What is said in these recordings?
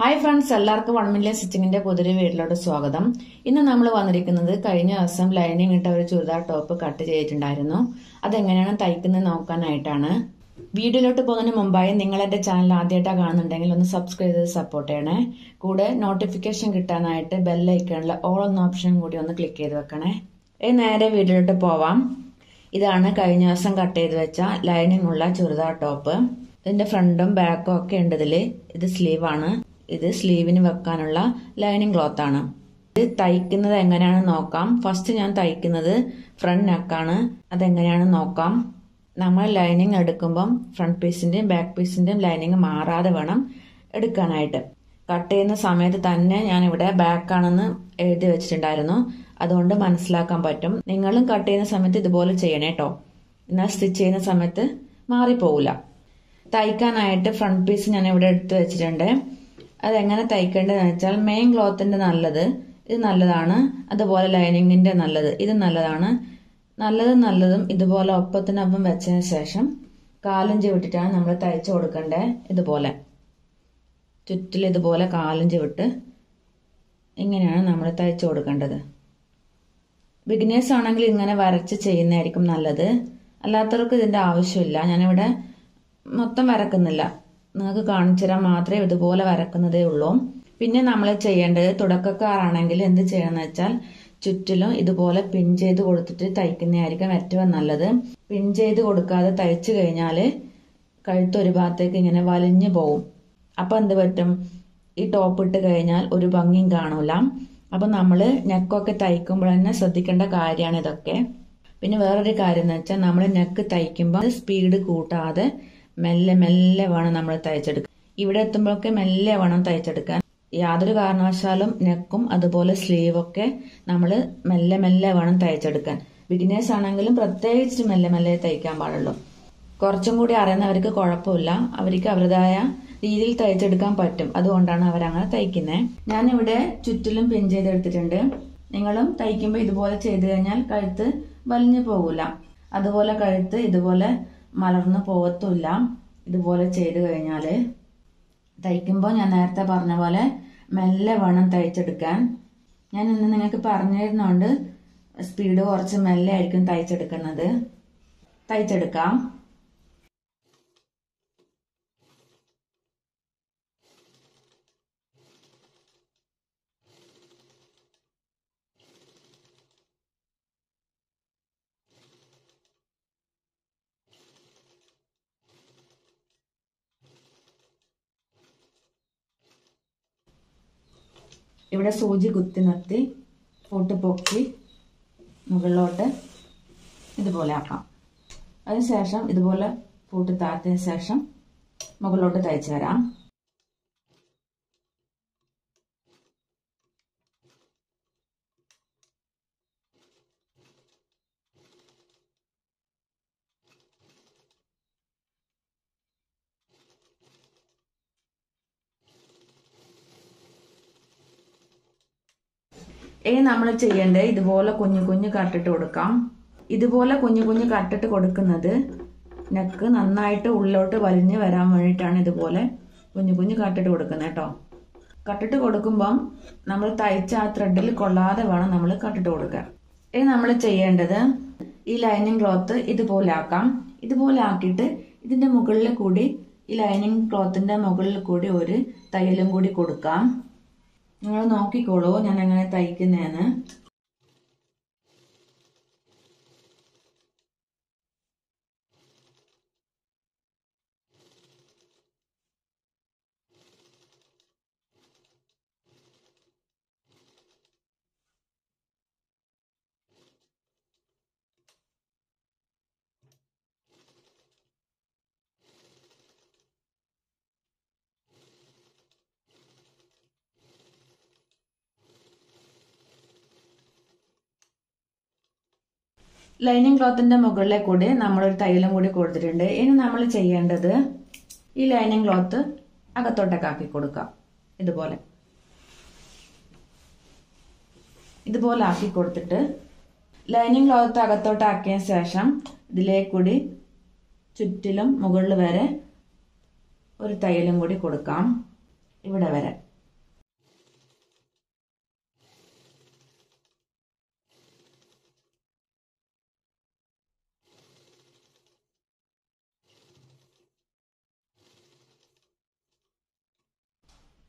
Hi friends എല്ലാവർക്കും one million സ്റ്റിച്ചിങ്ങിന്റെ പുതിയ വീട്ടിലോട്ട് സ്വാഗതം. ഇന്ന് നമ്മൾ വന്നിരിക്കുന്നത് കഴിഞ്ഞ ദിവസം ലൈനിങ് ഇട്ട ഒരു ചുരിദാർ ടോപ്പ് കട്ട് ചെയ്തിട്ടുണ്ടായിരുന്നു. അതെങ്ങനെയാണ് തയ്ക്കുന്നത് നോക്കാനായിട്ടാണ്. വീഡിയോയിലോട്ട് പോകുന്നതിന് മുമ്പായി നിങ്ങൾ എന്റെ ചാനൽ ആദ്യമായിട്ടാണ് കാണുന്നുണ്ടെങ്കിൽ ഒന്ന് സബ്സ്ക്രൈബ് ചെയ്ത് സപ്പോർട്ട് ചെയ്യണേ. കൂടെ നോട്ടിഫിക്കേഷൻ കിട്ടാനായിട്ട് ബെല്ലൈക്കണിൽ ഓൾ എന്ന ഓപ്ഷൻ കൂടി ഒന്ന് ക്ലിക്ക് ചെയ്ത് വെക്കണേ. ഇനി നേരെ വീഡിയോയിലോട്ട് പോവാം. ഇതാണ് കഴിഞ്ഞ ദിവസം കട്ട് ചെയ്ത് വെച്ച ലൈനിങ് ഉള്ള ചുരിദാർ ടോപ്പ്. ഇതിന്റെ ഫ്രണ്ടും ബാക്കും ഒക്കെ ഉണ്ട് ഇതിൽ. ഇത് സ്ലീവാണ് ഇത് സ്ലീവിന് വെക്കാനുള്ള ലൈനിങ് ക്ലോത്ത് ആണ്. ഇത് തയ്ക്കുന്നത് എങ്ങനെയാണെന്ന് നോക്കാം. ഫസ്റ്റ് ഞാൻ തയ്ക്കുന്നത് ഫ്രണ്ട് നെക്കാണ് അതെങ്ങനെയാണെന്ന് നോക്കാം. നമ്മൾ ലൈനിങ് എടുക്കുമ്പം ഫ്രണ്ട് പീസിന്റെയും ബാക്ക് പീസിന്റെയും ലൈനിങ് മാറാതെ വേണം എടുക്കാനായിട്ട്. കട്ട് ചെയ്യുന്ന സമയത്ത് തന്നെ ഞാൻ ഇവിടെ ബാക്ക് ആണെന്ന് എഴുതി വെച്ചിട്ടുണ്ടായിരുന്നു. അതുകൊണ്ട് മനസ്സിലാക്കാൻ പറ്റും. നിങ്ങളും കട്ട് ചെയ്യുന്ന സമയത്ത് ഇതുപോലെ ചെയ്യണേ കേട്ടോ എന്നാൽ സ്റ്റിച്ച് ചെയ്യുന്ന സമയത്ത് മാറിപ്പോവില്ല തയ്ക്കാനായിട്ട് ഫ്രണ്ട് പീസ് ഞാൻ ഇവിടെ എടുത്ത് വെച്ചിട്ടുണ്ട്. അതെങ്ങനെ തയ്ക്കേണ്ടതെന്ന് വെച്ചാൽ മെയിൻ ക്ലോത്തിന്റെ നല്ലത് ഇത് നല്ലതാണ് അതുപോലെ ലൈനിങ്ങിന്റെ നല്ലത് ഇത് നല്ലതാണ്. നല്ലതും നല്ലതും ഇതുപോലെ ഒപ്പത്തിനൊപ്പം വെച്ചതിന് ശേഷം കാലും ചവിട്ടിട്ടാണ് നമ്മൾ തയ്ച്ചു കൊടുക്കേണ്ടത് ഇതുപോലെ. ചുറ്റിൽ ഇതുപോലെ കാലും ചവിട്ട് ഇങ്ങനെയാണ് നമ്മൾ തയ്ച്ചു കൊടുക്കേണ്ടത്. ബിഗിനേഴ്സ് ആണെങ്കിൽ ഇങ്ങനെ വരച്ച് ചെയ്യുന്നതായിരിക്കും നല്ലത്. അല്ലാത്തവർക്ക് ഇതിന്റെ ആവശ്യമില്ല. ഞാനിവിടെ മൊത്തം വരക്കുന്നില്ല. നിങ്ങൾക്ക് കാണിച്ചു തരാൻ മാത്രമേ ഇതുപോലെ വരക്കുന്നതേ ഉള്ളൂ. പിന്നെ നമ്മൾ ചെയ്യേണ്ടത് തുടക്കക്കാരാണെങ്കിൽ എന്ത് ചെയ്യണമെന്ന് വെച്ചാൽ ചുറ്റിലും ഇതുപോലെ പിൻ ചെയ്ത് കൊടുത്തിട്ട് തയ്ക്കുന്നതായിരിക്കും ഏറ്റവും നല്ലത്. പിൻ ചെയ്ത് കൊടുക്കാതെ തയ്ച്ചു കഴിഞ്ഞാൽ കഴുത്ത് ഒരു ഭാഗത്തേക്ക് ഇങ്ങനെ വലിഞ്ഞു പോവും. അപ്പം എന്ത് പറ്റും? ഈ ടോപ്പ് ഇട്ട് കഴിഞ്ഞാൽ ഒരു ഭംഗിയും കാണൂല. അപ്പം നമ്മൾ നെക്കൊക്കെ തയ്ക്കുമ്പോൾ തന്നെ ശ്രദ്ധിക്കേണ്ട കാര്യമാണ് ഇതൊക്കെ. പിന്നെ വേറൊരു കാര്യം എന്ന് വെച്ചാൽ നമ്മൾ നെക്ക് തയ്ക്കുമ്പോൾ സ്പീഡ് കൂട്ടാതെ മെല്ലെ മെല്ലെ വേണം നമ്മൾ തയ്ച്ചെടുക്കുക ഇവിടെ എത്തുമ്പോഴൊക്കെ മെല്ലെ വേണം തയ്ച്ചെടുക്കാൻ. യാതൊരു കാരണവശാലും നെക്കും അതുപോലെ സ്ലീവൊക്കെ നമ്മൾ മെല്ലെ മെല്ലെ വേണം തയ്ച്ചെടുക്കാൻ. ബിഗിനേഴ്സ് ആണെങ്കിലും പ്രത്യേകിച്ച് മെല്ലെ മെല്ലെ തയ്ക്കാൻ പാടുള്ളൂ. കുറച്ചും കൂടി അറിയുന്നവർക്ക് കുഴപ്പമില്ല. അവർക്ക് അവരുടേതായ രീതിയിൽ തയ്ച്ചെടുക്കാൻ പറ്റും. അതുകൊണ്ടാണ് അവരങ്ങനെ തയ്ക്കുന്നത് ഞാനിവിടെ ചുറ്റിലും പിൻ ചെയ്തെടുത്തിട്ടുണ്ട്. നിങ്ങളും തയ്ക്കുമ്പോൾ ഇതുപോലെ ചെയ്തു കഴിഞ്ഞാൽ കഴുത്ത് വലിഞ്ഞു പോകില്ല അതുപോലെ കഴുത്ത് ഇതുപോലെ മലർന്നു പോകത്തുമില്ല ഇതുപോലെ ചെയ്ത് കഴിഞ്ഞാൽ തയ്ക്കുമ്പോൾ ഞാൻ നേരത്തെ പറഞ്ഞ പോലെ മെല്ലെ വേണം തയ്ച്ചെടുക്കാൻ. ഞാൻ ഇന്ന് നിങ്ങൾക്ക് പറഞ്ഞു തരുന്നതുകൊണ്ട് സ്പീഡ് കുറച്ച് മെല്ലെ ആയിരിക്കും തയ്ച്ചെടുക്കുന്നത്. തയ്ച്ചെടുക്കാം. ഇവിടെ സൂചി കുത്തി നിർത്തി പൊട്ട് പൊക്കി മുകളിലോട്ട് ഇതുപോലെ ആക്കാം. അതിനുശേഷം ഇതുപോലെ പൂട്ട് താഴ്ത്തിയ ശേഷം മുകളിലോട്ട് തയ്ച്ചു വരാം. ഇനി നമ്മൾ ചെയ്യേണ്ടത് ഇതുപോലെ കുഞ്ഞു കുഞ്ഞു കട്ടിട്ട് കൊടുക്കാം. ഇതുപോലെ കുഞ്ഞു കുഞ്ഞു കട്ടിട്ട് കൊടുക്കുന്നത് നെക്ക് നന്നായിട്ട് ഉള്ളിലോട്ട് വലിഞ്ഞു വരാൻ വേണ്ടിയിട്ടാണ് ഇതുപോലെ കുഞ്ഞു കുഞ്ഞു കട്ടിട്ട് കൊടുക്കുന്നത് കേട്ടോ. കട്ടിട്ട് കൊടുക്കുമ്പം നമ്മൾ തയ്ച്ച ആ ത്രെഡിൽ കൊള്ളാതെ വേണം നമ്മൾ കട്ടിട്ട് കൊടുക്കാൻ. ഇനി നമ്മൾ ചെയ്യേണ്ടത് ഈ ലൈനിങ് ക്ലോത്ത് ഇതുപോലെ ആക്കാം. ഇതുപോലെ ആക്കിയിട്ട് ഇതിന്റെ മുകളിൽ കൂടി ഈ ലൈനിങ് ക്ലോത്തിന്റെ മുകളിൽ കൂടി ഒരു തയ്യലും കൂടി കൊടുക്കാം. നിങ്ങൾ നോക്കിക്കോളൂ ഞാൻ എങ്ങനെ തയ്ക്കുന്നതെന്ന് ലൈനിങ് ക്ലോത്തിന്റെ മുകളിലെ കൂടി നമ്മളൊരു തൈലം കൂടി കൊടുത്തിട്ടുണ്ട്. ഇനി നമ്മൾ ചെയ്യേണ്ടത് ഈ ലൈനിങ് ക്ലോത്ത് അകത്തോട്ടൊക്കെ ആക്കി കൊടുക്കാം ഇതുപോലെ. ഇതുപോലെ ആക്കി കൊടുത്തിട്ട് ലൈനിങ് ക്ലോത്ത് അകത്തോട്ടാക്കിയ ശേഷം ഇതിലേക്ക് കൂടി ചുറ്റിലും മുകളിൽ വരെ ഒരു തയ്യലും കൂടി കൊടുക്കാം. ഇവിടെ വരെ.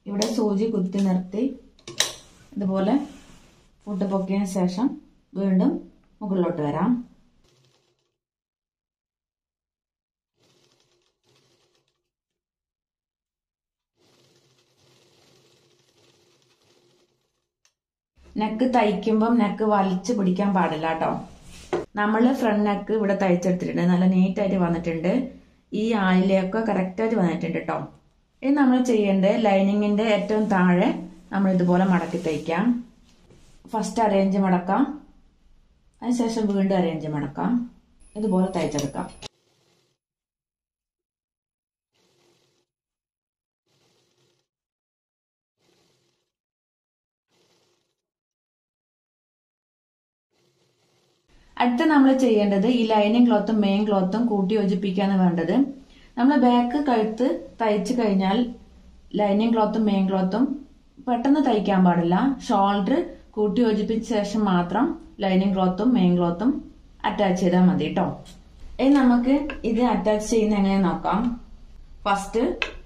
ഇവിടെ സൂചി കുത്തി നിർത്തി. ഇതുപോലെ ഫുഡ് പൊക്കിയതിന് ശേഷം വീണ്ടും മുകളിലോട്ട് വരാം. നെക്ക് തയ്ക്കുമ്പം നെക്ക് വലിച്ചു പിടിക്കാൻ പാടില്ല കേട്ടോ നമ്മൾ ഫ്രണ്ട് നെക്ക് ഇവിടെ തയ്ച്ചെടുത്തിട്ടുണ്ട്. നല്ല നീറ്റായിട്ട് വന്നിട്ടുണ്ട്. ഈ ആയിലൊക്കെ കറക്റ്റായിട്ട് വന്നിട്ടുണ്ട് കേട്ടോ ഇനി നമ്മൾ ചെയ്യേണ്ടത് ലൈനിങ്ങിന്റെ ഏറ്റവും താഴെ നമ്മൾ ഇതുപോലെ മടക്കി തയ്ക്കാം. First arrange മടക്കാം. അതിനുശേഷം വീണ്ടും അറേഞ്ച് മടക്കാം. ഇതുപോലെ തയ്ച്ചെടുക്കാം. അടുത്ത നമ്മൾ ചെയ്യേണ്ടത് ഈ ലൈനിങ് ക്ലോത്തും മെയിൻ ക്ലോത്തും കൂട്ടി യോജിപ്പിക്കാന്ന് വേണ്ടത്. നമ്മൾ ബാക്ക് കഴുത്ത് തയ്ച്ചു കഴിഞ്ഞാൽ ലൈനിങ് ക്ലോത്തും മെയിൻ ക്ലോത്തും പെട്ടെന്ന് തയ്ക്കാൻ പാടില്ല. ഷോൾഡർ കൂട്ടി യോജിപ്പിച്ച ശേഷം മാത്രം ലൈനിങ് ക്ലോത്തും മെയിൻ ക്ലോത്തും അറ്റാച്ച് ചെയ്താൽ മതി കേട്ടോ ഇനി നമുക്ക് ഇത് അറ്റാച്ച് ചെയ്യുന്ന എങ്ങനെ നോക്കാം. ഫസ്റ്റ്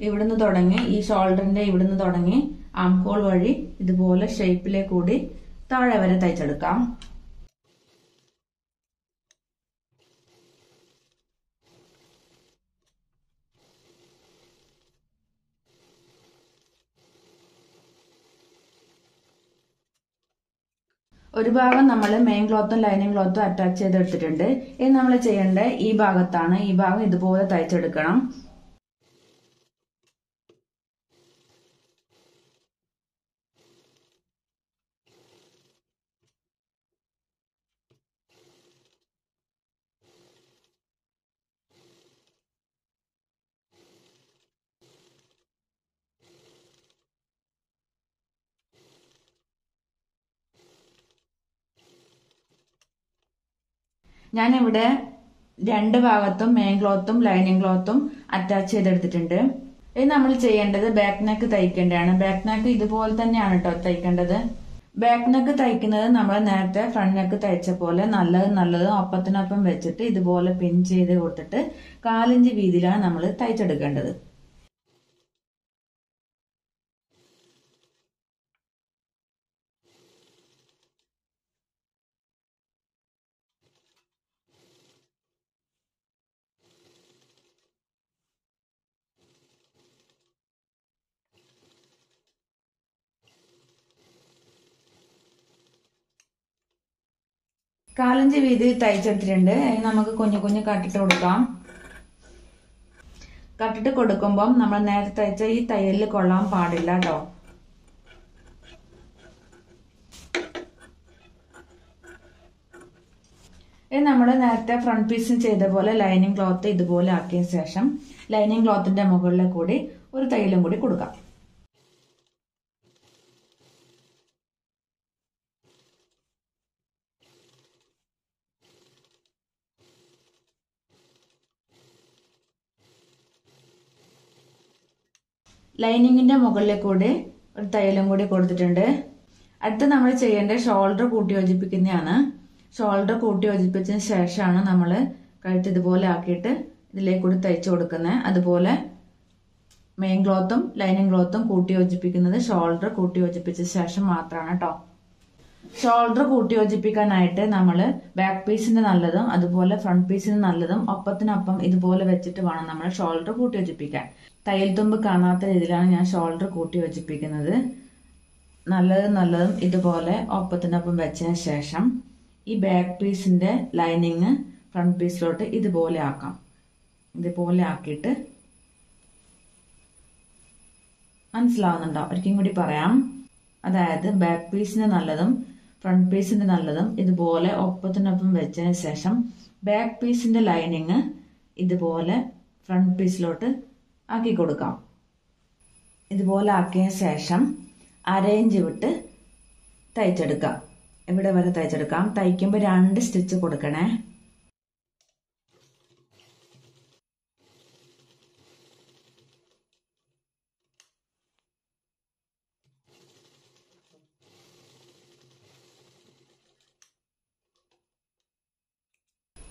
ഇവിടുന്ന് തുടങ്ങി ഈ ഷോൾഡറിന്റെ ഇവിടുന്ന് തുടങ്ങി ആംകോൾ വഴി ഇതുപോലെ ഷേപ്പിലെ കൂടി താഴെ വരെ തയ്ച്ചെടുക്കാം. ഒരു ഭാഗം നമ്മൾ മെയിൻ ക്ലോത്തും ലൈനിങ് ക്ലോത്തും അറ്റാച്ച് ചെയ്തെടുത്തിട്ടുണ്ട്. ഇനി നമ്മൾ ചെയ്യേണ്ടത് ഈ ഭാഗത്താണ്. ഈ ഭാഗം ഇതുപോലെ തയ്ച്ചെടുക്കണം. ഞാനിവിടെ രണ്ട് ഭാഗത്തും മെയിൻ ക്ലോത്തും ലൈനിങ് ക്ലോത്തും അറ്റാച്ച് ചെയ്തെടുത്തിട്ടുണ്ട്. ഇനി നമ്മൾ ചെയ്യേണ്ടത് ബാക്ക് നെക്ക് തയ്ക്കേണ്ടതാണ്. ബാക്ക് നെക്ക് ഇതുപോലെ തന്നെയാണ് കേട്ടോ തയ്ക്കേണ്ടത്. ബാക്ക് നെക്ക് തയ്ക്കുന്നത് നമ്മൾ നേരത്തെ ഫ്രണ്ട് നെക്ക് തയ്ച്ച പോലെ നല്ലത് നല്ലതും ഒപ്പത്തിനൊപ്പം വെച്ചിട്ട് ഇതുപോലെ പിൻ ചെയ്ത് കൊടുത്തിട്ട് കാലിഞ്ച് വീതിയിലാണ് നമ്മൾ തയ്ച്ചെടുക്കേണ്ടത്. കാലഞ്ച് വീതി തയ്ച്ചെടുത്തിട്ടുണ്ട്. നമുക്ക് കുഞ്ഞു കുഞ്ഞു കട്ടിട്ട് കൊടുക്കാം. കട്ടിട്ട് കൊടുക്കുമ്പം നമ്മൾ നേരത്തെ തയ്ച്ച ഈ തയ്യലിൽ കൊള്ളാൻ പാടില്ല കേട്ടോ. ഇനി നമ്മൾ നേരത്തെ ഫ്രണ്ട് പീസിന് ചെയ്ത പോലെ ലൈനിങ് ക്ലോത്ത് ഇതുപോലെ ആക്കിയ ശേഷം ലൈനിങ് ക്ലോത്തിന്റെ മുകളിൽ കൂടി ഒരു തയ്യലും കൂടി കൊടുക്കാം. ലൈനിങ്ങിന്റെ മുകളിൽ കൂടി ഒരു തയ്യലും കൂടി കൊടുത്തിട്ടുണ്ട്. അടുത്ത് നമ്മൾ ചെയ്യേണ്ട ഷോൾഡർ കൂട്ടി യോജിപ്പിക്കുന്നതാണ് ഷോൾഡർ കൂട്ടി യോജിപ്പിച്ചതിന് ശേഷമാണ് നമ്മൾ കഴുത്ത് ഇതുപോലെ ആക്കിയിട്ട് ഇതിലേക്ക് കൂടി തയ്ച്ചു കൊടുക്കുന്നത്. അതുപോലെ മെയിൻ ക്ലോത്തും ലൈനിങ് ക്ലോത്തും കൂട്ടി യോജിപ്പിക്കുന്നത് ഷോൾഡർ കൂട്ടി യോജിപ്പിച്ച ശേഷം മാത്രമാണ് കേട്ടോ ഷോൾഡർ കൂട്ടി യോജിപ്പിക്കാനായിട്ട് നമ്മൾ ബാക്ക് പീസിന് നല്ലതും അതുപോലെ ഫ്രണ്ട് പീസിന് നല്ലതും ഒപ്പത്തിനൊപ്പം ഇതുപോലെ വെച്ചിട്ട് വേണം നമ്മൾ ഷോൾഡർ കൂട്ടി യോജിപ്പിക്കാൻ തയ്യൽ തുമ്പ് കാണാത്ത രീതിയിലാണ് ഞാൻ ഷോൾഡർ കൂട്ടി വച്ചിപ്പിക്കുന്നത് നല്ലതും നല്ലതും ഇതുപോലെ ഒപ്പത്തിനൊപ്പം വെച്ചതിന് ശേഷം ഈ ബാക്ക് പീസിന്റെ ലൈനിങ് ഫ്രണ്ട് പീസിലോട്ട് ഇതുപോലെ ആക്കാം. ഇതുപോലെ ആക്കിയിട്ട് മനസ്സിലാവുന്നുണ്ടോ? ഒരിക്കലും കൂടി പറയാം. അതായത് ബാക്ക് പീസിന് നല്ലതും ഫ്രണ്ട് പീസിന്റെ നല്ലതും ഇതുപോലെ ഒപ്പത്തിനൊപ്പം വെച്ചതിന് ശേഷം ബാക്ക് പീസിന്റെ ലൈനിങ് ഇതുപോലെ ഫ്രണ്ട് പീസിലോട്ട് ആക്കി കൊടുക്കാം ഇതുപോലെ ആക്കിയ ശേഷം അരയിഞ്ച് വിട്ട് തയ്ച്ചെടുക്കാം. ഇവിടെ വരെ തയ്ച്ചെടുക്കാം? തയ്ക്കുമ്പോൾ രണ്ട് സ്റ്റിച്ച് കൊടുക്കണേ.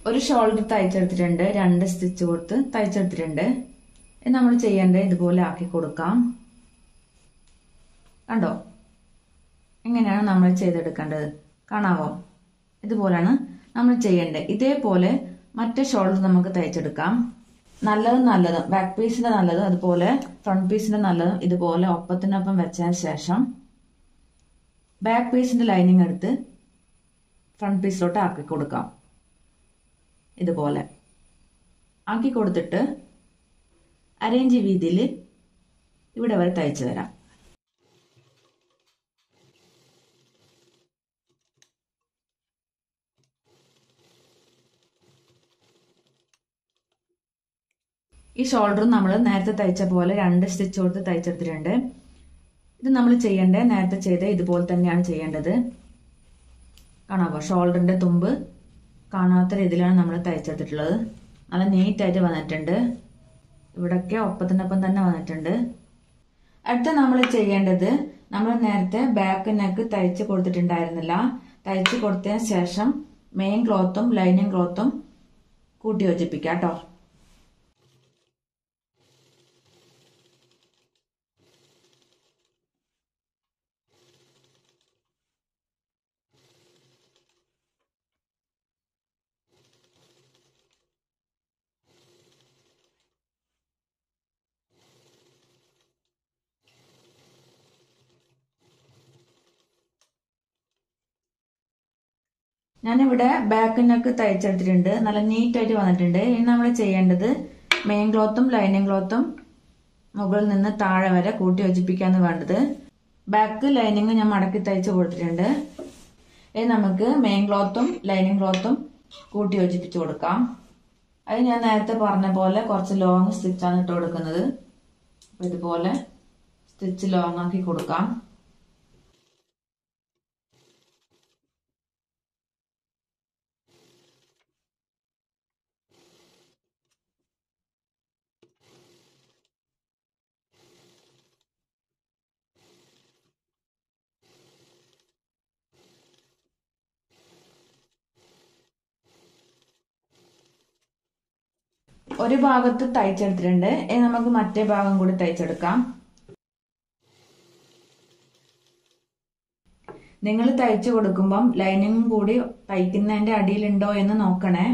ഒരു ഷോൾഡർ തയ്ച്ചെടുത്തിട്ടുണ്ട്. രണ്ട് സ്റ്റിച്ച് കൊടുത്ത് തയ്ച്ചെടുത്തിട്ടുണ്ട്. നമ്മൾ ചെയ്യേണ്ടത് ഇതുപോലെ ആക്കി കൊടുക്കാം. കണ്ടോ? ഇങ്ങനെയാണ് നമ്മൾ ചെയ്തെടുക്കേണ്ടത്? കാണാവോ? ഇതുപോലെയാണ് നമ്മൾ ചെയ്യേണ്ടത് ഇതേപോലെ മറ്റേ ഷോൾഡർ നമുക്ക് തയ്ച്ചെടുക്കാം. നല്ലതും നല്ലതും. ബാക്ക് പീസിന്റെ നല്ലതും അതുപോലെ ഫ്രണ്ട് പീസിന്റെ നല്ലതും ഇതുപോലെ ഒപ്പത്തിനൊപ്പം വെച്ചതിന് ശേഷം ബാക്ക് പീസിന്റെ ലൈനിങ് എടുത്ത് ഫ്രണ്ട് പീസിലോട്ട് ആക്കി കൊടുക്കാം. ഇതുപോലെ. ആക്കി കൊടുത്തിട്ട് അരേഞ്ച് വീതിയിൽ ഇവിടെ വരെ തയ്ച്ചു തരാം. ഈ ഷോൾഡറും നമ്മൾ നേരത്തെ തയ്ച്ച പോലെ രണ്ട് സ്റ്റിച്ച് കൊടുത്ത് തയ്ച്ചെടുത്തിട്ടുണ്ട്. ഇത് നമ്മൾ ചെയ്യേണ്ടത് നേരത്തെ ചെയ്ത ഇതുപോലെ തന്നെയാണ് ചെയ്യേണ്ടത്. കാണാമോ ഷോൾഡറിന്റെ തുമ്പ് കാണാത്ത രീതിയിലാണ് നമ്മൾ തയ്ച്ചെടുത്തിട്ടുള്ളത്. നല്ല നീറ്റായിട്ട് വന്നിട്ടുണ്ട്. ഇവിടൊക്കെ ഒപ്പത്തിനൊപ്പം തന്നെ വന്നിട്ടുണ്ട്. അടുത്ത നമ്മൾ ചെയ്യേണ്ടത് നമ്മൾ നേരത്തെ ബാക്ക് നെക്ക് തയ്ച്ച് കൊടുത്തിട്ടുണ്ടായിരുന്നില്ല. തയ്ച്ച് കൊടുത്തതിന് ശേഷം മെയിൻ ക്ലോത്തും ലൈനിങ് ക്ലോത്തും കൂട്ടി യോജിപ്പിക്കാം കേട്ടോ. ഞാനിവിടെ ബാക്ക് നെക്ക് തയ്ച്ചെടുത്തിട്ടുണ്ട്. നല്ല നീറ്റായിട്ട് വന്നിട്ടുണ്ട്. ഇനി നമ്മൾ ചെയ്യേണ്ടത് മെയിൻ ക്ലോത്തും ലൈനിങ് ക്ലോത്തും മുകളിൽ നിന്ന് താഴെ വരെ കൂട്ടി യോജിപ്പിക്കാന്ന് വേണ്ടത്. ബാക്ക് ലൈനിങ് ഞാൻ മടക്കി തയ്ച്ച് കൊടുത്തിട്ടുണ്ട്. ഇനി നമുക്ക് മെയിൻ ക്ലോത്തും ലൈനിങ് ക്ലോത്തും കൂട്ടി യോജിപ്പിച്ച് കൊടുക്കാം. അത് ഞാൻ നേരത്തെ പറഞ്ഞ പോലെ കുറച്ച് ലോങ് സ്റ്റിച്ചാണ് ഇട്ട് കൊടുക്കുന്നത്. ഇതുപോലെ സ്റ്റിച്ച് ലോങ് ആക്കി കൊടുക്കാം. ഒരു ഭാഗത്ത് തയ്ച്ചെടുത്തിട്ടുണ്ട്. ഇനി നമുക്ക് മറ്റേ ഭാഗം കൂടി തയ്ച്ചെടുക്കാം. നിങ്ങൾ തയ്ച്ചു കൊടുക്കുമ്പം ലൈനിങ് കൂടി തയ്ക്കുന്നതിന്റെ അടിയിലുണ്ടോ എന്ന് നോക്കണേ.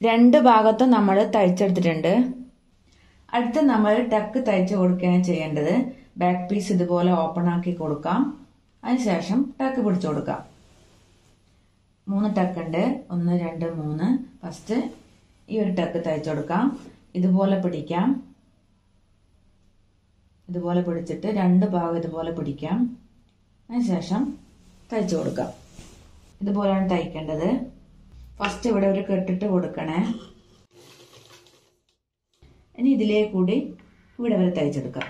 രണ്ട് ഭാഗത്തും നമ്മൾ തയ്ച്ചെടുത്തിട്ടുണ്ട്. അടുത്ത് നമ്മൾ ടക്ക് തയ്ച്ചു കൊടുക്കുകയാണ് ചെയ്യേണ്ടത്. ബാക്ക് പീസ് ഇതുപോലെ ഓപ്പൺ ആക്കി കൊടുക്കാം. അതിനുശേഷം ടക്ക് പിടിച്ചു കൊടുക്കാം. മൂന്ന് ടക്ക് ഉണ്ട്. ഒന്ന് രണ്ട് മൂന്ന്. ഫസ്റ്റ് ഈ ഒരു ടക്ക് തയ്ച്ചു കൊടുക്കാം. ഇതുപോലെ പിടിക്കാം. ഇതുപോലെ പിടിച്ചിട്ട് രണ്ട് ഭാഗം ഇതുപോലെ പിടിക്കാം. അതിനുശേഷം തയ്ച്ചു കൊടുക്കാം. ഇതുപോലെയാണ് തയ്ക്കേണ്ടത്. ഫസ്റ്റ് ഇവിടെ ഒരു കെട്ടിട്ട് കൊടുക്കണേ. ഇനി ഇതിലേ കൂടി ഇവിടെ വരെ തയ്ച്ചെടുക്കാം.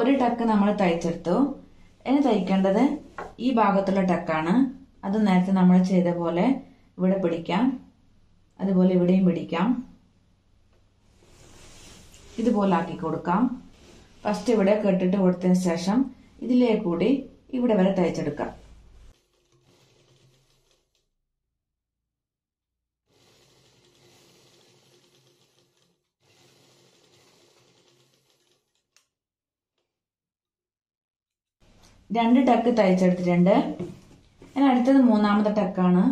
ഒരു ടക്ക് നമ്മൾ തയ്ച്ചെടുത്തു. ഇനി തയ്ക്കേണ്ടത് ഈ ഭാഗത്തുള്ള ടക്കാണ്. അത് നേരത്തെ നമ്മൾ ചെയ്ത പോലെ ഇവിടെ പിടിക്കാം. അതുപോലെ ഇവിടെയും പിടിക്കാം. ഇതുപോലെ ആക്കി കൊടുക്കാം. ഫസ്റ്റ് ഇവിടെ കെട്ടിട്ട് കൊടുത്തതിന് ശേഷം ഇതിലേ കൂടി ഇവിടെ വരെ തയ്ച്ചെടുക്കാം. രണ്ട് ടക്ക് തയ്ച്ചെടുത്തിട്ടുണ്ട്. ഞാൻ അടുത്തത് മൂന്നാമത്തെ ടക്കാണ്.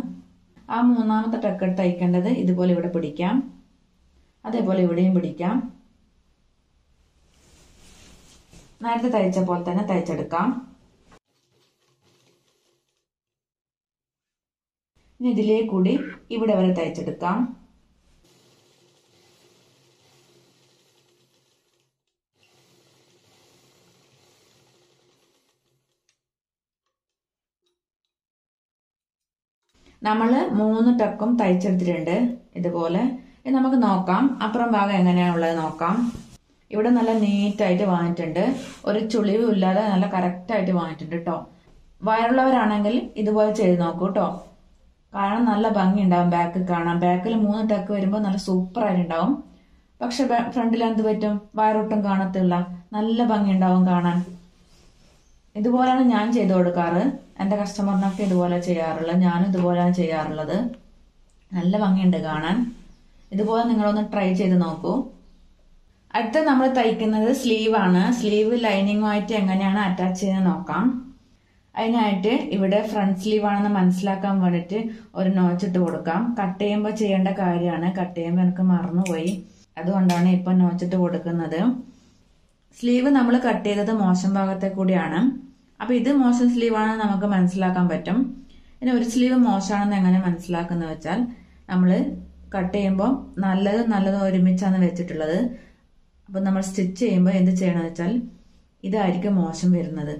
ആ മൂന്നാമത്തെ ടക്ക് തയ്ക്കേണ്ടത് ഇതുപോലെ ഇവിടെ പിടിക്കാം. അതേപോലെ ഇവിടെയും പിടിക്കാം. നേരത്തെ തയ്ച്ച പോലെ തന്നെ തയ്ച്ചെടുക്കാം. ഇനി ഇതിലേ കൂടി ഇവിടെ വരെ തയ്ച്ചെടുക്കാം. നമ്മൾ മൂന്ന് ടക്കും തയ്ച്ചെടുത്തിട്ടുണ്ട് ഇതുപോലെ. നമുക്ക് നോക്കാം. അപ്പുറം ഭാഗം എങ്ങനെയാണുള്ളത് നോക്കാം. ഇവിടെ നല്ല നീറ്റായിട്ട് വാങ്ങിയിട്ടുണ്ട്. ഒരു ചുളിവും ഇല്ലാതെ നല്ല കറക്റ്റായിട്ട് വാങ്ങിയിട്ടുണ്ട് കേട്ടോ വയറുള്ളവരാണെങ്കിൽ ഇതുപോലെ ചെയ്ത് നോക്കൂ കേട്ടോ കാരണം നല്ല ഭംഗി ഉണ്ടാവും ബാക്ക് കാണാൻ. ബാക്കിൽ മൂന്ന് ടക്ക് വരുമ്പോൾ നല്ല സൂപ്പറായിട്ട് ഉണ്ടാവും. പക്ഷെ ഫ്രണ്ടിൽ എന്ത് പറ്റും? വയറൊട്ടും കാണത്തില്ല. നല്ല ഭംഗി ഉണ്ടാവും കാണാൻ. ഇതുപോലെയാണ് ഞാൻ ചെയ്തു കൊടുക്കാറ്. എന്റെ കസ്റ്റമറിനൊക്കെ ഇതുപോലെ ചെയ്യാറുള്ളത്. ഞാനും ഇതുപോലെയാണ് ചെയ്യാറുള്ളത്. നല്ല ഭംഗിയുണ്ട് കാണാൻ. ഇതുപോലെ നിങ്ങളൊന്ന് ട്രൈ ചെയ്ത് നോക്കൂ. അടുത്ത നമ്മൾ തയ്ക്കുന്നത് സ്ലീവ് ആണ്. സ്ലീവ് ലൈനിങ്ങുമായിട്ട് എങ്ങനെയാണ് അറ്റാച്ച് ചെയ്യുന്നത് നോക്കാം. അതിനായിട്ട് ഇവിടെ ഫ്രണ്ട് സ്ലീവ് ആണെന്ന് മനസ്സിലാക്കാൻ വേണ്ടിയിട്ട് ഒരു നോച്ചിട്ട് കൊടുക്കാം. കട്ട് ചെയ്യുമ്പോൾ ചെയ്യേണ്ട കാര്യമാണ്. കട്ട് ചെയ്യുമ്പോൾ എനിക്ക് മറന്നുപോയി. അതുകൊണ്ടാണ് ഇപ്പം നോച്ചിട്ട് കൊടുക്കുന്നത്. സ്ലീവ് നമ്മൾ കട്ട് ചെയ്തത് മോശം ഭാഗത്തെ കൂടിയാണ്. അപ്പൊ ഇത് മോശം സ്ലീവ് ആണെന്ന് നമുക്ക് മനസ്സിലാക്കാൻ പറ്റും. ഇനി ഒരു സ്ലീവ് മോശമാണെന്ന് എങ്ങനെ മനസ്സിലാക്കുന്ന വെച്ചാൽ നമ്മൾ കട്ട് ചെയ്യുമ്പോൾ നല്ലതും നല്ലതും ഒരുമിച്ചാണ് വെച്ചിട്ടുള്ളത്. അപ്പൊ നമ്മൾ സ്റ്റിച്ച് ചെയ്യുമ്പോൾ എന്ത് ചെയ്യണമെന്ന് വെച്ചാൽ ഇതായിരിക്കും മോശം വരുന്നത്.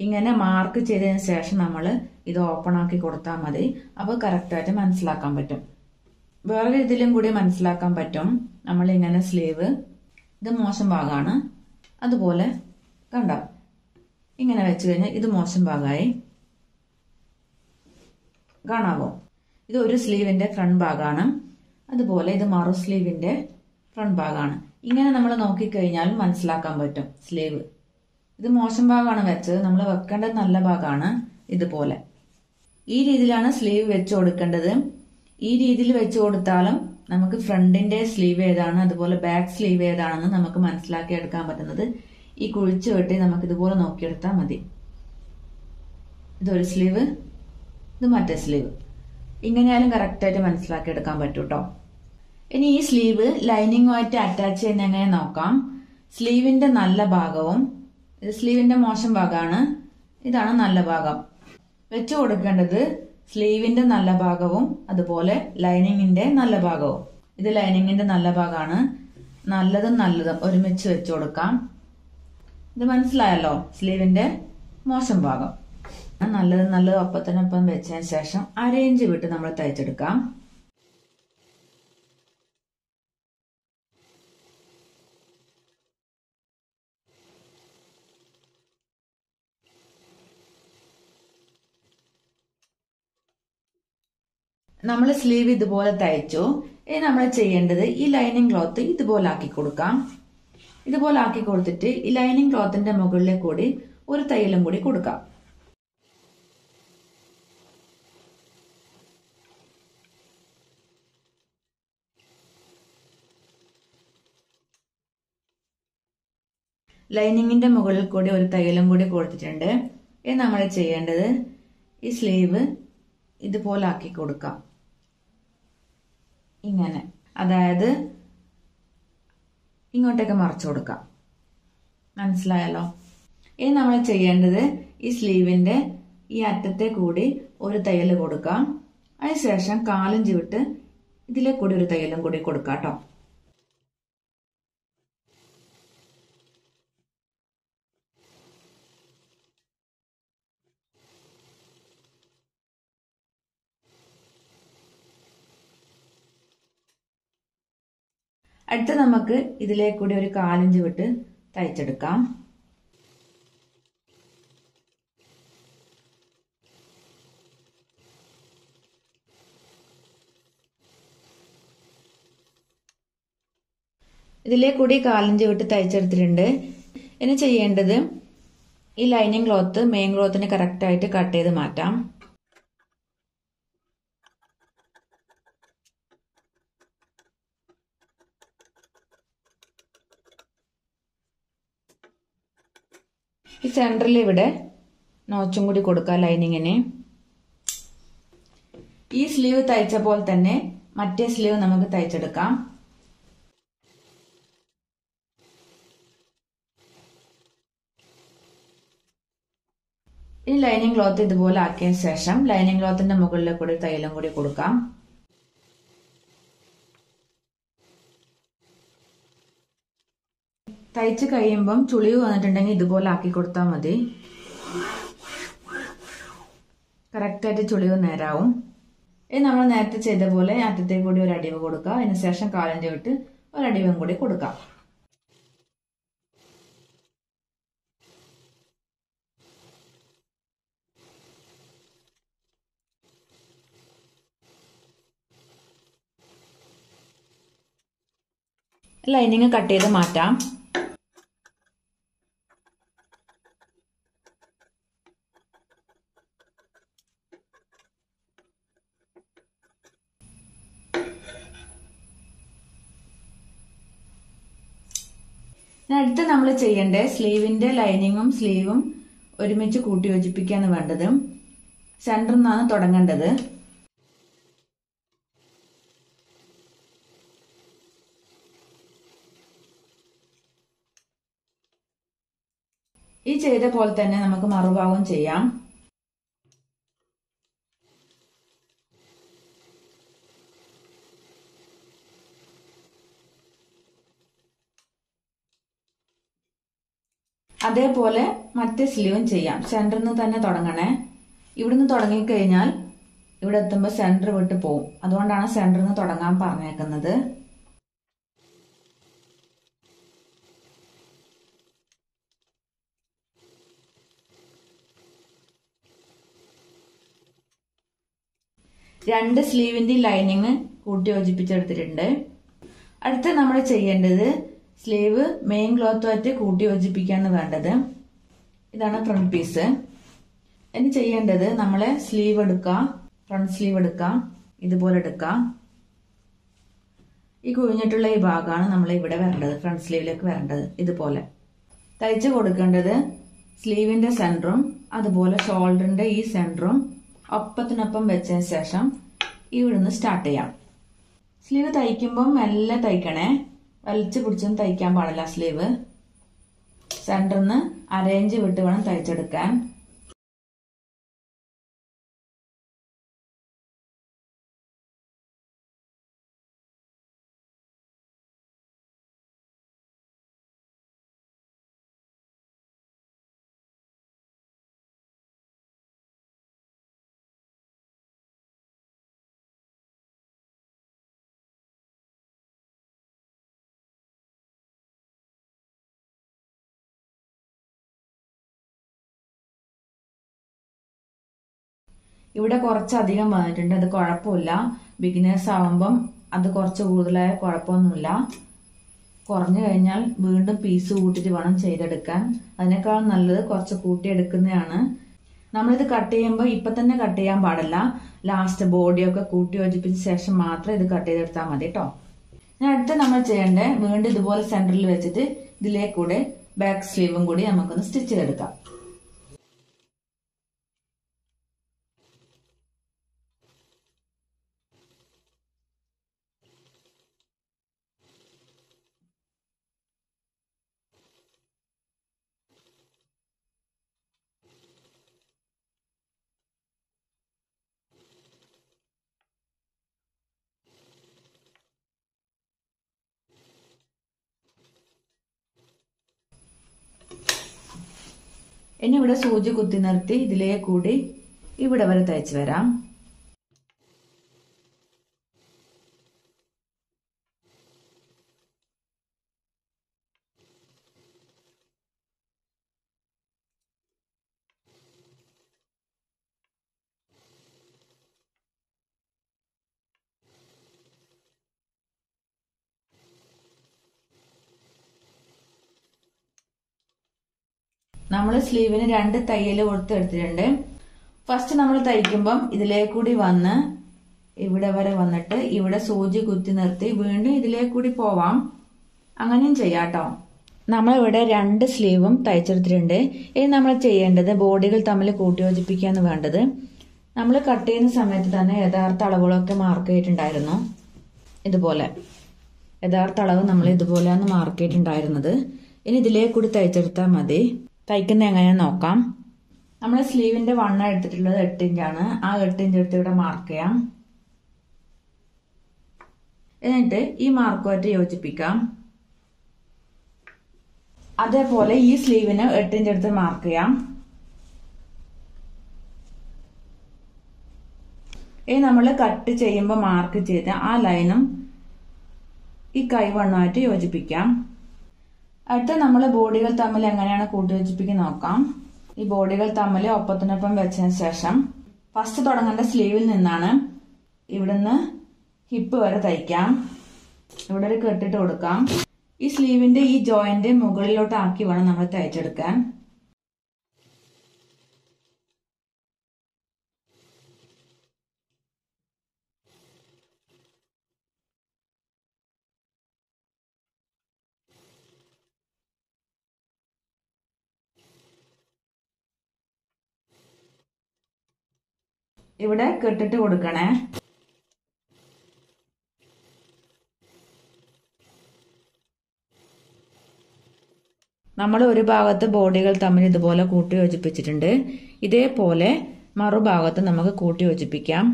ഇങ്ങനെ മാർക്ക് ചെയ്തതിന് ശേഷം നമ്മൾ ഇത് ഓപ്പൺ ആക്കി കൊടുത്താൽ മതി. അപ്പോൾ കറക്റ്റായിട്ട് മനസ്സിലാക്കാൻ പറ്റും. വേറെ രീതിയിലും കൂടി മനസ്സിലാക്കാൻ പറ്റും. നമ്മൾ ഇങ്ങനെ സ്ലീവ് ഇത് മോശം ഭാഗമാണ് അതുപോലെ കണ്ട? ഇങ്ങനെ വെച്ച് കഴിഞ്ഞാൽ ഇത് മോശം ഭാഗമായി കാണാവോ? ഇത് ഒരു സ്ലീവിന്റെ ഫ്രണ്ട് ഭാഗമാണ് അതുപോലെ ഇത് മറു സ്ലീവിന്റെ ഫ്രണ്ട് ഭാഗമാണ് ഇങ്ങനെ നമ്മൾ നോക്കിക്കഴിഞ്ഞാലും മനസ്സിലാക്കാൻ പറ്റും. സ്ലീവ്. ഇത് മോശം ഭാഗമാണ് വെച്ചത്. നമ്മൾ വെക്കേണ്ടത് നല്ല ഭാഗമാണ് ഇതുപോലെ. ഈ രീതിയിലാണ് സ്ലീവ് വെച്ച് കൊടുക്കേണ്ടത്. ഈ രീതിയിൽ വെച്ച് കൊടുത്താലും നമുക്ക് ഫ്രണ്ടിന്റെ സ്ലീവ് ഏതാണ് അതുപോലെ ബാക്ക് സ്ലീവ് ഏതാണെന്ന് നമുക്ക് മനസ്സിലാക്കി എടുക്കാൻ പറ്റുന്നത്. ഈ കുഴിച്ചു വെട്ടി നമുക്ക് ഇതുപോലെ നോക്കിയെടുത്താൽ മതി. ഇതൊരു സ്ലീവ് ഇത് മറ്റേ സ്ലീവ്. ഇങ്ങനെയാലും കറക്റ്റായിട്ട് മനസ്സിലാക്കി എടുക്കാൻ പറ്റൂട്ടോ. ഇനി ഈ സ്ലീവ് ലൈനിങ്ങുമായിട്ട് അറ്റാച്ച് ചെയ്യുന്ന എങ്ങനെ നോക്കാം? സ്ലീവിന്റെ നല്ല ഭാഗവും ഇത് സ്ലീവിന്റെ മോശം ഭാഗമാണ് ഇതാണ് നല്ല ഭാഗം. വെച്ചു കൊടുക്കേണ്ടത് സ്ലീവിന്റെ നല്ല ഭാഗവും അതുപോലെ ലൈനിങ്ങിന്റെ നല്ല ഭാഗവും. ഇത് ലൈനിങ്ങിന്റെ നല്ല ഭാഗമാണ്. നല്ലതും നല്ലതും ഒരുമിച്ച് വെച്ചു കൊടുക്കാം. ഇത് മനസ്സിലായല്ലോ? സ്ലീവിന്റെ മോശം ഭാഗം. നല്ലത് നല്ലത് ഒപ്പത്തിനൊപ്പം വെച്ചതിന് ശേഷം അരയിഞ്ച് വിട്ട് നമ്മൾ തയ്ച്ചെടുക്കാം. നമ്മൾ സ്ലീവ് ഇതുപോലെ തയ്ച്ചു. ഇനി നമ്മൾ ചെയ്യേണ്ടത് ഈ ലൈനിങ് ക്ലോത്ത് ഇതുപോലെ ആക്കി കൊടുക്കാം. ഇതുപോലെ ആക്കി കൊടുത്തിട്ട് ഈ ലൈനിങ് ക്ലോത്തിന്റെ മുകളിലെ കൂടി ഒരു തയ്യലും കൂടി കൊടുക്കാം. ലൈനിങ്ങിന്റെ മുകളിൽ കൂടി ഒരു തയ്യലും കൂടി കൊടുത്തിട്ടുണ്ട്. ഇനി നമ്മൾ ചെയ്യേണ്ടത് ഈ സ്ലീവ് ഇതുപോലെ ആക്കി കൊടുക്കാം. ഇങ്ങനെ. അതായത് ഇങ്ങോട്ടേക്ക് മറച്ചു കൊടുക്കാം. മനസ്സിലായല്ലോ? ഇനി നമ്മൾ ചെയ്യേണ്ടത് ഈ സ്ലീവിന്റെ ഈ അറ്റത്തെ കൂടി ഒരു തയ്യൽ കൊടുക്കാം. അതിനുശേഷം കാലും ചുവിട്ട് ഇതിലെ കൂടി ഒരു തയ്യലും കൂടി കൊടുക്കാം കേട്ടോ. അടുത്ത നമുക്ക് ഇതിലേക്ക് കൂടി ഒരു കാലിഞ്ച് വിട്ട് തയ്ച്ചെടുക്കാം. ഇതിലേക്ക് കൂടി കാലിഞ്ച് വിട്ട് തയ്ച്ചെടുത്തിട്ടുണ്ട്. ഇനി ചെയ്യേണ്ടത് ഈ ലൈനിങ് ക്ലോത്ത് മെയിൻ ക്ലോത്തിന് കറക്റ്റായിട്ട് കട്ട് ചെയ്ത് മാറ്റാം. ഈ സെന്ററിൽ ഇവിടെ നോച്ചും കൂടി കൊടുക്കുക ലൈനിങ്ങിന് ഈ സ്ലീവ് തയ്ച്ച പോലെ തന്നെ മറ്റേ സ്ലീവ് നമുക്ക് തയ്ച്ചെടുക്കാം. ഈ ലൈനിങ് ക്ലോത്ത് ഇതുപോലെ ആക്കിയ ശേഷം ലൈനിങ് ക്ലോത്തിന്റെ മുകളിൽ കൂടി തൈലം കൂടി കൊടുക്കാം. തയ്ച്ച് കഴിയുമ്പം ചുളിവ് വന്നിട്ടുണ്ടെങ്കിൽ ഇതുപോലെ ആക്കി കൊടുത്താൽ മതി. കറക്റ്റായിട്ട് ചുളിവ് നേരാവും. ഇത് നമ്മൾ നേരത്തെ ചെയ്ത പോലെ അറ്റത്തെ കൂടി ഒരു അടിവ് കൊടുക്കുക അതിനുശേഷം കാലിന്റെ വിട്ട് ഒരടിവും കൂടി കൊടുക്കാം. ലൈനിങ് കട്ട് ചെയ്ത് മാറ്റാം. അടുത്ത് നമ്മൾ ചെയ്യേണ്ടത് സ്ലീവിന്റെ ലൈനിങ്ങും സ്ലീവും ഒരുമിച്ച് കൂട്ടി യോജിപ്പിക്കുകയാണ് വേണ്ടത്. സെന്ററിൽ നിന്നാണ് തുടങ്ങേണ്ടത്. ഈ ചെയ്ത പോലെ തന്നെ നമുക്ക് മറുഭാഗം ചെയ്യാം. അതേപോലെ മറ്റേ സ്ലീവും ചെയ്യാം. സെന്ററിൽ നിന്ന് തന്നെ തുടങ്ങണേ. ഇവിടുന്ന് തുടങ്ങിക്കഴിഞ്ഞാൽ ഇവിടെ എത്തുമ്പോൾ സെന്റർ വിട്ട് പോവും. അതുകൊണ്ടാണ് സെന്ററിൽ നിന്ന് തുടങ്ങാൻ പറഞ്ഞേക്കുന്നത്. രണ്ട് സ്ലീവിന്റെ ലൈനിങ് കൂട്ടി യോജിപ്പിച്ചെടുത്തിട്ടുണ്ട്. അടുത്ത് നമ്മൾ ചെയ്യേണ്ടത് സ്ലീവ് മെയിൻ ക്ലോത്തുമായിട്ട് കൂട്ടി യോജിപ്പിക്കാണ് വേണ്ടത്. ഇതാണ് ഫ്രണ്ട് പീസ് ഇനി ചെയ്യേണ്ടത് നമ്മളെ സ്ലീവ് എടുക്കുക ഫ്രണ്ട് സ്ലീവ് എടുക്കുക ഇതുപോലെ എടുക്കുക. ഈ കുഴിഞ്ഞിട്ടുള്ള ഈ ഭാഗമാണ് നമ്മൾ ഇവിടെ വരേണ്ടത് ഫ്രണ്ട് സ്ലീവിലേക്ക് വരേണ്ടത് ഇതുപോലെ. തയ്ച്ച് കൊടുക്കേണ്ടത് സ്ലീവിന്റെ സെന്ററും അതുപോലെ ഷോൾഡറിന്റെ ഈ സെന്ററും ഒപ്പത്തിനൊപ്പം വെച്ചതിന് ശേഷം ഇവിടുന്ന് സ്റ്റാർട്ട് ചെയ്യാം. സ്ലീവ് തയ്ക്കുമ്പോൾ മെല്ലെ തയ്ക്കണേ. വലിച്ചു പിടിച്ചൊന്നും തയ്ക്കാൻ പാടില്ല സ്ലീവ്. സെന്ററിന്ന് അരേഞ്ച് വിട്ട് വേണം തയ്ച്ചെടുക്കാൻ. ഇവിടെ കുറച്ചധികം വന്നിട്ടുണ്ട്. അത് കുഴപ്പമില്ല. ബിഗിനേഴ്സ് ആവുമ്പം അത് കുറച്ച് കൂടുതലായ കുഴപ്പമൊന്നുമില്ല. കുറഞ്ഞു കഴിഞ്ഞാൽ വീണ്ടും പീസ് കൂട്ടിയിട്ട് വേണം ചെയ്തെടുക്കാൻ. അതിനേക്കാൾ നല്ലത് കുറച്ച് കൂട്ടിയെടുക്കുന്നതാണ്. നമ്മളിത് കട്ട് ചെയ്യുമ്പോൾ ഇപ്പം തന്നെ കട്ട് ചെയ്യാൻ പാടില്ല. ലാസ്റ്റ് ബോഡിയൊക്കെ കൂട്ടി യോജിപ്പിച്ച ശേഷം മാത്രം ഇത് കട്ട് ചെയ്തെടുത്താൽ മതി കേട്ടോ ഞാൻ അടുത്ത് നമ്മൾ ചെയ്യേണ്ടത് വീണ്ടും ഇതുപോലെ സെന്ററിൽ വെച്ചിട്ട് ഇതിലേക്കൂടെ ബാക്ക് സ്ലീവും കൂടി നമുക്കൊന്ന് സ്റ്റിച്ച് ചെയ്തെടുക്കാം. ഇനി ഇവിടെ സൂചി കുത്തി നിർത്തി ഇതിലേ കൂടി ഇവിടെ വരെ തയ്ച്ചു വരാം. സ്ലീവിന് രണ്ട് തയ്യൽ കൊടുത്ത് എടുത്തിട്ടുണ്ട് ഫസ്റ്റ് നമ്മൾ തയ്ക്കുമ്പം ഇതിലേ കൂടി വന്ന് ഇവിടെ വരെ വന്നിട്ട് ഇവിടെ സൂചി കുത്തി നിർത്തി വീണ്ടും ഇതിലേ കൂടി പോവാം. അങ്ങനെയും ചെയ്യാം കേട്ടോ നമ്മളിവിടെ രണ്ട് സ്ലീവും തയ്ച്ചെടുത്തിട്ടുണ്ട്. ഇനി നമ്മൾ ചെയ്യേണ്ടത് ബോഡികൾ തമ്മിൽ കൂട്ടിയോജിപ്പിക്കുകയാണ് വേണ്ടത്. നമ്മൾ കട്ട് ചെയ്യുന്ന സമയത്ത് തന്നെ യഥാർത്ഥ അളവുകളൊക്കെ മാർക്ക് ചെയ്തിട്ടുണ്ടായിരുന്നു. ഇതുപോലെ. യഥാർത്ഥ അളവ് നമ്മൾ ഇതുപോലെയാണ് മാർക്ക് ചെയ്തിട്ടുണ്ടായിരുന്നത്. ഇനി ഇതിലേ കൂടി തയ്ച്ചെടുത്താൽ മതി. തയ്ക്കുന്ന എങ്ങനെയാണെന്ന് നോക്കാം. നമ്മൾ സ്ലീവിന്റെ വണ്ണം എടുത്തിട്ടുള്ളത് എട്ട് ഇഞ്ചാണ് ആ എട്ട് ഇഞ്ച് എടുത്ത് ഇവിടെ മാർക്ക് ചെയ്യാം. എന്നിട്ട് ഈ മാർക്കുമായിട്ട് യോജിപ്പിക്കാം. അതേപോലെ ഈ സ്ലീവിന് എട്ട് ഇഞ്ച് എടുത്ത് മാർക്ക് ചെയ്യാം. ഇനി നമ്മൾ കട്ട് ചെയ്യുമ്പോൾ മാർക്ക് ചെയ്ത ആ ലൈനും ഈ കൈവണ്ണമായിട്ട് യോജിപ്പിക്കാം. അടുത്ത നമ്മൾ ബോഡികൾ തമ്മിൽ എങ്ങനെയാണ് കൂട്ടിയോജിപ്പിക്കുന്നത് നോക്കാം. ഈ ബോഡികൾ തമ്മിൽ ഒപ്പത്തിനൊപ്പം വെച്ചതിന് ശേഷം ഫസ്റ്റ് തുടങ്ങേണ്ട സ്ലീവിൽ നിന്നാണ് ഇവിടുന്ന് ഹിപ്പ് വരെ തയ്ക്കാം. ഇവിടെ ഒരു കെട്ടിട്ട് കൊടുക്കാം. ഈ സ്ലീവിന്റെ ഈ ജോയിന്റ് മുകളിലോട്ട് ആക്കി വേണം നമ്മൾ തയ്ച്ചെടുക്കാൻ. ഇവിടെ കെട്ടിട്ട് കൊടുക്കണേ. നമ്മൾ ഒരു ഭാഗത്ത് ബോഡികൾ തമ്മിൽ ഇതുപോലെ കൂട്ടി യോജിപ്പിച്ചിട്ടുണ്ട്. ഇതേപോലെ മറുഭാഗത്ത് നമുക്ക് കൂട്ടി യോജിപ്പിക്കാം.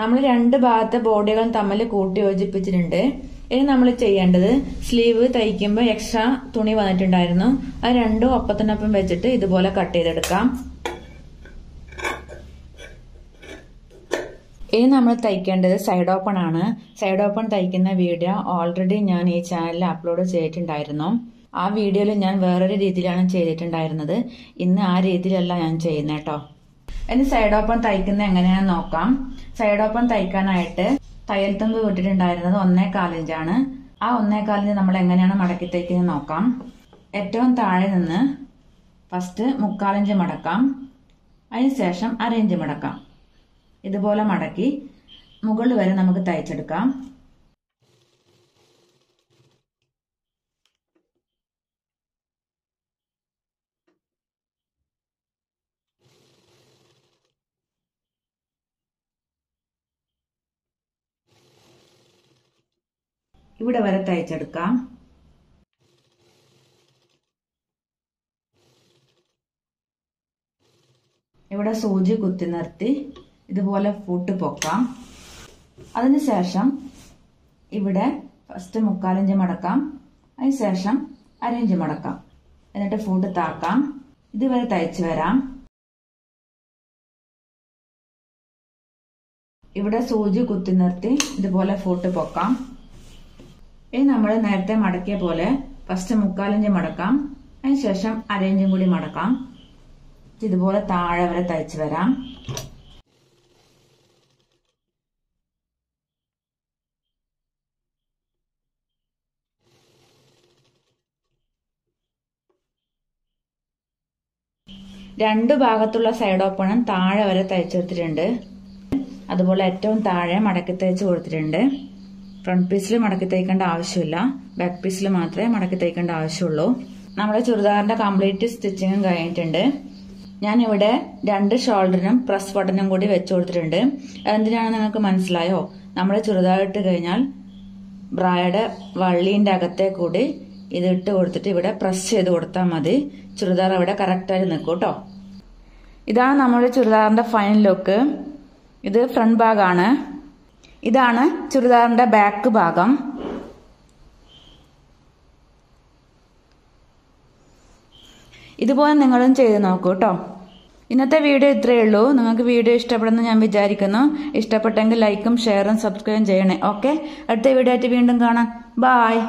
നമ്മൾ രണ്ട് ഭാഗത്തെ ബോഡികൾ തമ്മിൽ കൂട്ടി യോജിപ്പിച്ചിട്ടുണ്ട്. ഇനി നമ്മൾ ചെയ്യേണ്ടത് സ്ലീവ് തയ്ക്കുമ്പോൾ എക്സ്ട്രാ തുണി വന്നിട്ടുണ്ടായിരുന്നു. അത് രണ്ടും ഒപ്പത്തിനൊപ്പം വെച്ചിട്ട് ഇതുപോലെ കട്ട് ചെയ്തെടുക്കാം. ഇനി നമ്മൾ തയ്ക്കേണ്ടത് സൈഡ് ഓപ്പൺ ആണ്. സൈഡ് ഓപ്പൺ തയ്ക്കുന്ന വീഡിയോ ഓൾറെഡി ഞാൻ ഈ ചാനലിൽ അപ്ലോഡ് ചെയ്തിട്ടുണ്ടായിരുന്നു. ആ വീഡിയോയിൽ ഞാൻ വേറൊരു രീതിയിലാണ് ചെയ്തിട്ടുണ്ടായിരുന്നത്. ഇന്ന് ആ രീതിയിലല്ല ഞാൻ ചെയ്യുന്നത് കേട്ടോ. ഇനി സൈഡ് ഓപ്പൺ തയ്ക്കുന്നത് എങ്ങനെയാണെന്ന് നോക്കാം. സൈഡ് ഓപ്പൺ തയ്ക്കാനായിട്ട് തയ്യൽ തുമ്പ് വിട്ടിട്ടുണ്ടായിരുന്നത് ഒന്നേ കാലിഞ്ചാണ് ആ ഒന്നേ കാലിഞ്ച് നമ്മൾ എങ്ങനെയാണ് മടക്കി തയ്ക്കുന്നത് നോക്കാം. ഏറ്റവും താഴെ നിന്ന് ഫസ്റ്റ് മുക്കാലിഞ്ച് മടക്കാം. അതിനുശേഷം അരയിഞ്ച് മടക്കാം. ഇതുപോലെ മടക്കി മുകളിൽ വരെ നമുക്ക് തയ്ച്ചെടുക്കാം. ഇവിടെ വരെ തയ്ച്ചെടുക്കാം. ഇവിടെ സൂചി കുത്തി നിർത്തി. ഇതുപോലെ ഫൂട്ട് പൊക്കാം. അതിനുശേഷം ഇവിടെ ഫസ്റ്റ് മുക്കാലിഞ്ച് മടക്കാം. അതിനുശേഷം അരയിഞ്ച് മടക്കാം. എന്നിട്ട് ഫുഡ് താക്കാം. ഇതുവരെ തയ്ച്ചു വരാം. ഇവിടെ സൂചി കുത്തി നിർത്തി ഇതുപോലെ ഫൂട്ട് പൊക്കാം. ഇനി നമ്മൾ നേരത്തെ മടക്കിയ പോലെ ഫസ്റ്റ് മുക്കാലിഞ്ച് മടക്കാം. അതിനുശേഷം അരയിഞ്ചും കൂടി മടക്കാം. ഇതുപോലെ താഴെ വരെ തയ്ച്ചു വരാം. രണ്ടു ഭാഗത്തുള്ള സൈഡ് ഓപ്പണും താഴെ വരെ തയ്ച്ചെടുത്തിട്ടുണ്ട് അതുപോലെ ഏറ്റവും താഴെ മടക്കി തയ്ച്ച് കൊടുത്തിട്ടുണ്ട്. ഫ്രണ്ട് പീസിൽ മടക്കി തയ്ക്കേണ്ട ആവശ്യമില്ല. ബാക്ക് പീസിൽ മാത്രമേ മടക്കി തയ്ക്കേണ്ട ആവശ്യമുള്ളൂ. നമ്മുടെ ചുരിദാറിന്റെ കംപ്ലീറ്റ് സ്റ്റിച്ചിങ്ങും കഴിഞ്ഞിട്ടുണ്ട്. ഞാൻ ഇവിടെ രണ്ട് ഷോൾഡറിനും പ്രസ് ബട്ടനും കൂടി വെച്ചു കൊടുത്തിട്ടുണ്ട്. എന്തിനാണ് നിങ്ങൾക്ക് മനസ്സിലായോ? നമ്മുടെ ചുരിദാർ ഇട്ട് കഴിഞ്ഞാൽ ബ്രായുടെ വള്ളീന്റെ അകത്തെ കൂടി ഇത് ഇട്ട് കൊടുത്തിട്ട് ഇവിടെ പ്രസ് ചെയ്ത് കൊടുത്താൽ മതി. ചുരിദാർ അവിടെ കറക്റ്റായിട്ട് നിൽക്കും കേട്ടോ. ഇതാണ് നമ്മുടെ ചുരിദാറിന്റെ ഫൈനൽ ലുക്ക് ഇത് ഫ്രണ്ട് ഭാഗമാണ് ഇതാണ് ചുരിദാറിന്റെ ബാക്ക് ഭാഗം. ഇതുപോലെ നിങ്ങളും ചെയ്ത് നോക്കൂ കേട്ടോ. ഇന്നത്തെ വീഡിയോ ഇത്രയേ ഉള്ളൂ. നിങ്ങൾക്ക് വീഡിയോ ഇഷ്ടപ്പെടുന്ന ഞാൻ വിചാരിക്കുന്നു. ഇഷ്ടപ്പെട്ടെങ്കിൽ ലൈക്കും ഷെയറും സബ്സ്ക്രൈബും ചെയ്യണേ. ഓക്കെ അടുത്ത വീഡിയോ ആയിട്ട് വീണ്ടും കാണാം. ബായ്